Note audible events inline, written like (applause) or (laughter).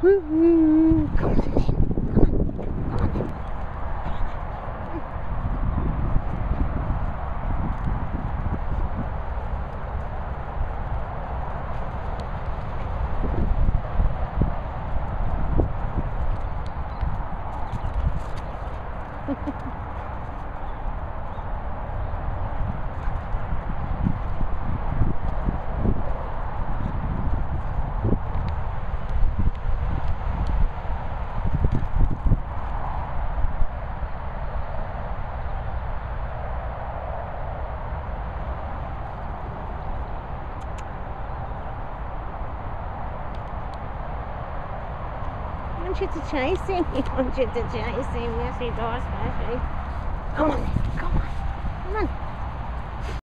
On then. Come on. Come on then. I (laughs) want you to chase him. (laughs) I want you to chase him. Yes, he does, Patty. Come on. Come on. Come on.